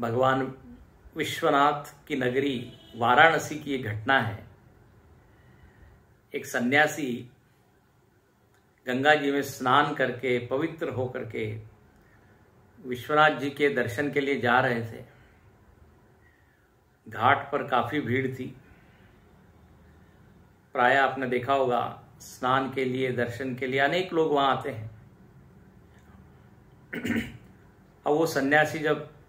भगवान विश्वनाथ की नगरी वाराणसी की एक घटना है। एक सन्यासी गंगा जी में स्नान करके, पवित्र होकर के विश्वनाथ जी के दर्शन के लिए जा रहे थे। घाट पर काफ़ी भीड़ थी। प्राय आपने देखा होगा, स्नान के लिए, दर्शन के लिए अनेक लोग वहाँ आते हैं। अब वो सन्यासी जब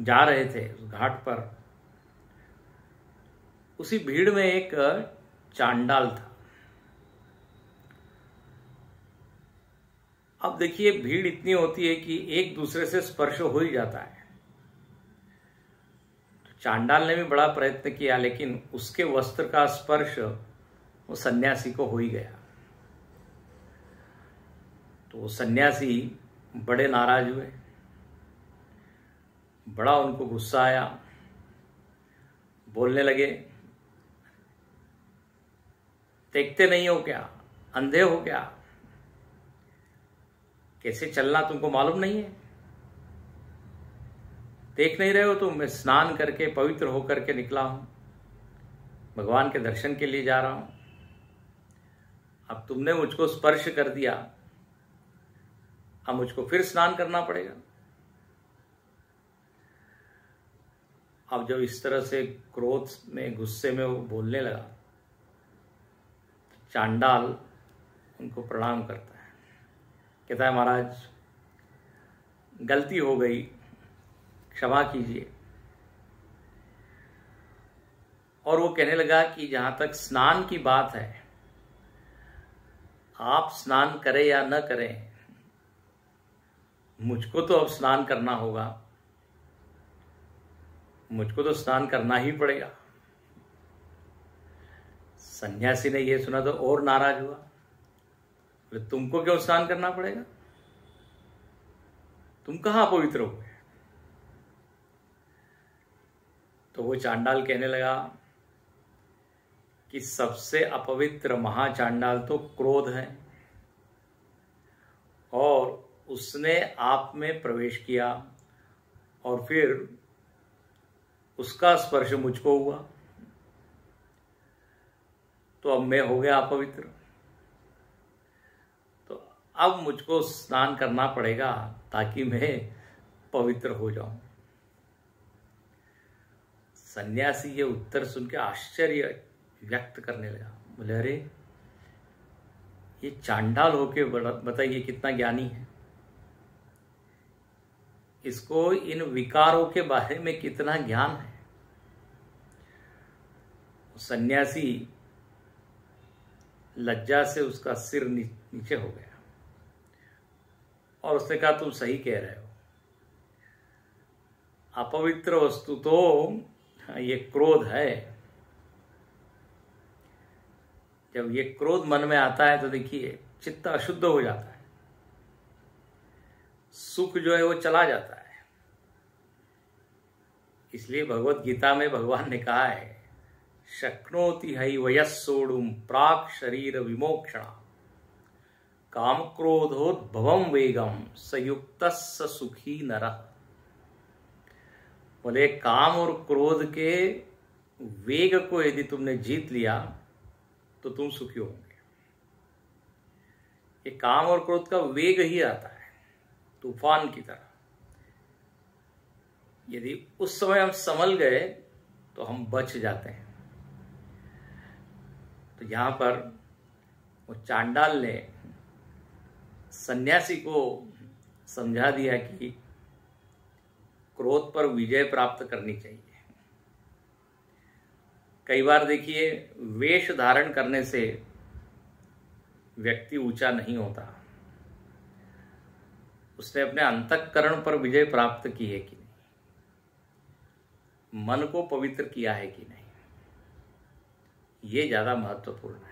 जा रहे थे उस घाट पर, उसी भीड़ में एक चांडाल था। अब देखिए, भीड़ इतनी होती है कि एक दूसरे से स्पर्श हो ही जाता है। तो चांडाल ने भी बड़ा प्रयत्न किया, लेकिन उसके वस्त्र का स्पर्श वो सन्यासी को हो ही गया। तो सन्यासी बड़े नाराज़ हुए। बड़ा उनको गुस्सा आया, बोलने लगे, देखते नहीं हो क्या? अंधे हो क्या? कैसे चलना तुमको मालूम नहीं है? देख नहीं रहे हो तुम? मैं स्नान करके, पवित्र होकर के निकला हूँ। भगवान के दर्शन के लिए जा रहा हूँ। अब तुमने मुझको स्पर्श कर दिया। अब मुझको फिर स्नान करना पड़ेगा। अब जब इस तरह से क्रोध में, गुस्से में वो बोलने लगा, चांडाल उनको प्रणाम करता है। कहता है, महाराज, गलती हो गई, क्षमा कीजिए। और वो कहने लगा कि जहाँ तक स्नान की बात है, आप स्नान करें या न करें, मुझको तो अब स्नान करना होगा। मुझको तो स्नान करना ही पड़ेगा। सन्यासी ने यह सुना तो और नाराज़ हुआ। बोले, तुमको क्यों स्नान करना पड़ेगा? तुम कहाँ पवित्र हो गए? तो वो चांडाल कहने लगा कि सबसे अपवित्र महाचांडाल तो क्रोध है। और उसने आप में प्रवेश किया और फिर उसका स्पर्श मुझको हुआ। तो अब मैं हो गया अपवित्र। तो अब मुझको स्नान करना पड़ेगा ताकि मैं पवित्र हो जाऊँ। सन्यासी ये उत्तर सुन के आश्चर्य व्यक्त करने लगा। बोले, अरे, ये चांडाल होके बताइए कितना ज्ञानी है। इसको इन विकारों के बारे में कितना ज्ञान है? सन्यासी लज्जा से उसका सिर नीचे हो गया। और उसने कहा, तुम सही कह रहे हो। अपवित्र वस्तु तो ये क्रोध है। जब ये क्रोध मन में आता है तो देखिए, चित्त अशुद्ध हो जाता है। सुख जो है वो चला जाता है। इसलिए भगवत गीता में भगवान ने कहा है, शक्नोति हई वयस्सोड़ुम प्राक शरीर विमोक्षण। काम क्रोधोद्भवम वेगम संयुक्त सुखी नर। बोले, काम और क्रोध के वेग को यदि तुमने जीत लिया तो तुम सुखी होंगे। ये काम और क्रोध का वेग ही आता है। तूफ़ान की तरह। यदि उस समय हम संभल गए तो हम बच जाते हैं। तो यहाँ पर वो चांडाल ने सन्यासी को समझा दिया कि क्रोध पर विजय प्राप्त करनी चाहिए। कई बार देखिए, वेश धारण करने से व्यक्ति ऊँचा नहीं होता। उसने अपने अंतकरण पर विजय प्राप्त की है कि नहीं? मन को पवित्र किया है कि नहीं? ये ज़्यादा महत्वपूर्ण है।